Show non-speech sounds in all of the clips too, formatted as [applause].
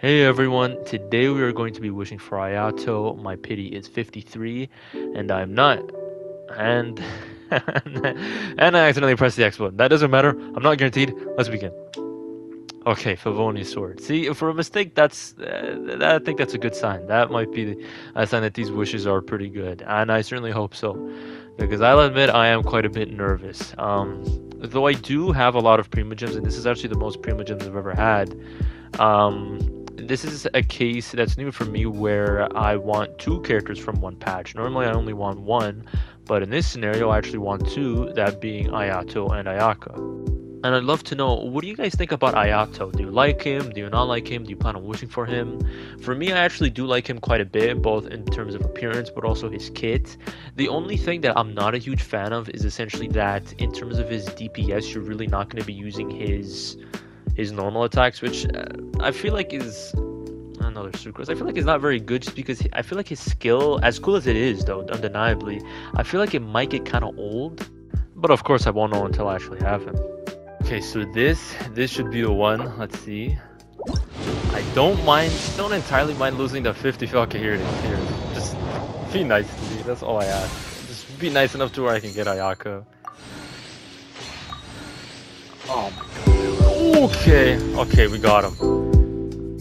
Hey everyone, today we are going to be wishing for Ayato. My pity is 53, and I'm not. And. [laughs] and I accidentally pressed the X button. That doesn't matter. I'm not guaranteed. Let's begin. Okay, Favonius sword. See, for a mistake, that's uh, I think that's a good sign. That might be a sign that these wishes are pretty good, and I certainly hope so, because I'll admit I am quite a bit nervous. Um, though I do have a lot of Primogems, and this is actually the most Primogems I've ever had. Um, this is a case that's new for me where I want two characters from one patch. Normally I only want one, but in this scenario I actually want two, that being Ayato and Ayaka. And I'd love to know, what do you guys think about Ayato? Do you like him? Do you not like him? Do you plan on wishing for him? For me, I actually do like him quite a bit, both in terms of appearance, but also his kit. The only thing that I'm not a huge fan of is essentially that in terms of his DPS, you're really not going to be using his his normal attacks, which uh, I feel like is another sucrose. I feel like it's not very good just because I feel like his skill, as cool as it is though, undeniably, I feel like it might get kind of old. But of course, I won't know until I actually have him. Okay, so this this should be the one. Let's see. I don't mind, don't entirely mind losing the 50. Okay, here. Here. Just be nice to me. That's all I ask. Just be nice enough to where I can get Ayaka. Oh. Okay, okay, we got him.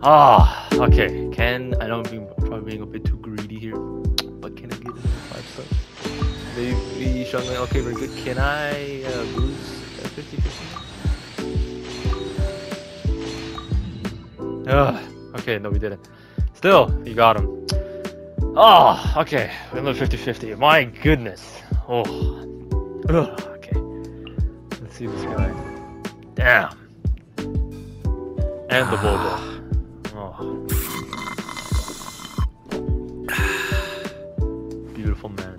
Ah, okay. Can I don't be probably being a bit too greedy here, but can I get him five stars? Maybe Xiangling. Okay, very good. Can I uh, lose? 50 50. Ugh. Okay, no, we didn't. Still, you got him. Oh, okay. We went 50 50. My goodness. Oh. Ugh. Okay. Let's see this guy. Damn. And the Bobo. Oh. Beautiful man.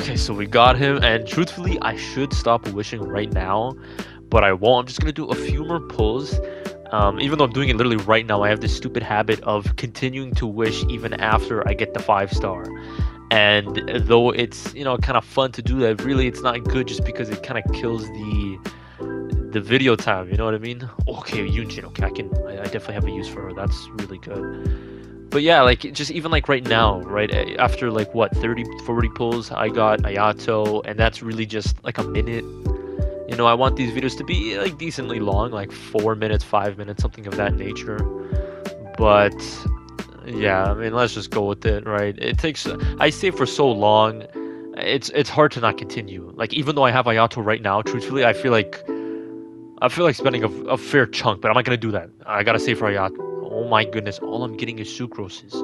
Okay, so we got him, and truthfully, I should stop wishing right now, but I won't. I'm just gonna do a few more pulls. Um, even though I'm doing it literally right now, I have this stupid habit of continuing to wish even after I get the five star. And though it's you know kind of fun to do that, really it's not good just because it kind of kills the the video time. You know what I mean? Okay, Yunjin. Okay, I can. I, I definitely have a use for her. That's really good but yeah, like just even like right now, right eh, after like what 30, 40 pulls, I got Ayato, and that's really just like a minute. You know, I want these videos to be like decently long, like four minutes, five minutes, something of that nature. But yeah, I mean, let's just go with it, right? It takes. I stay for so long, it's it's hard to not continue. Like even though I have Ayato right now, truthfully, I feel like I feel like spending a, a fair chunk, but I'm not gonna do that. I gotta save for Ayato. Oh my goodness, all I'm getting is sucroses.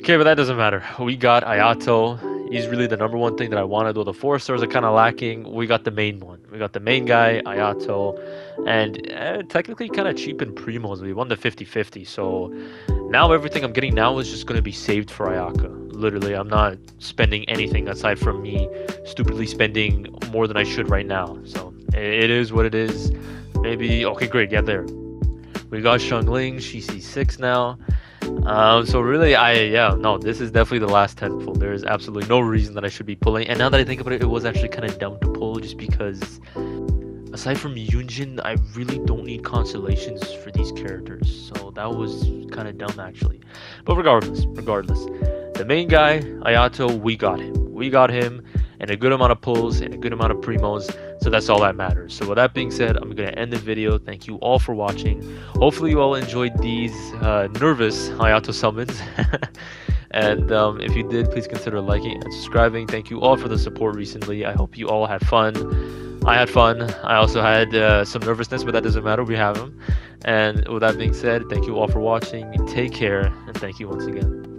Okay, but that doesn't matter. We got Ayato. He's really the number one thing that I wanted, though the four stars are kind of lacking. We got the main one. We got the main guy, Ayato, and uh, technically kind of cheap in primos. We won the 50-50, so now everything I'm getting now is just going to be saved for Ayaka. Literally, I'm not spending anything aside from me stupidly spending more than I should right now. So it is what it is. Maybe, okay, great, yeah, there. We got Xiangling, she's C6 now. Um, so really, I yeah no, this is definitely the last ten pull. There is absolutely no reason that I should be pulling. And now that I think about it, it was actually kind of dumb to pull just because aside from Yunjin, I really don't need constellations for these characters. So that was kind of dumb actually. But regardless, regardless, the main guy Ayato, we got him. We got him and a good amount of pulls and a good amount of primos. So that's all that matters. So with that being said, I'm going to end the video. Thank you all for watching. Hopefully you all enjoyed these uh, nervous Ayato summons. [laughs] and um, if you did, please consider liking and subscribing. Thank you all for the support recently. I hope you all had fun. I had fun. I also had uh, some nervousness, but that doesn't matter. We have them. And with that being said, thank you all for watching. Take care, and thank you once again.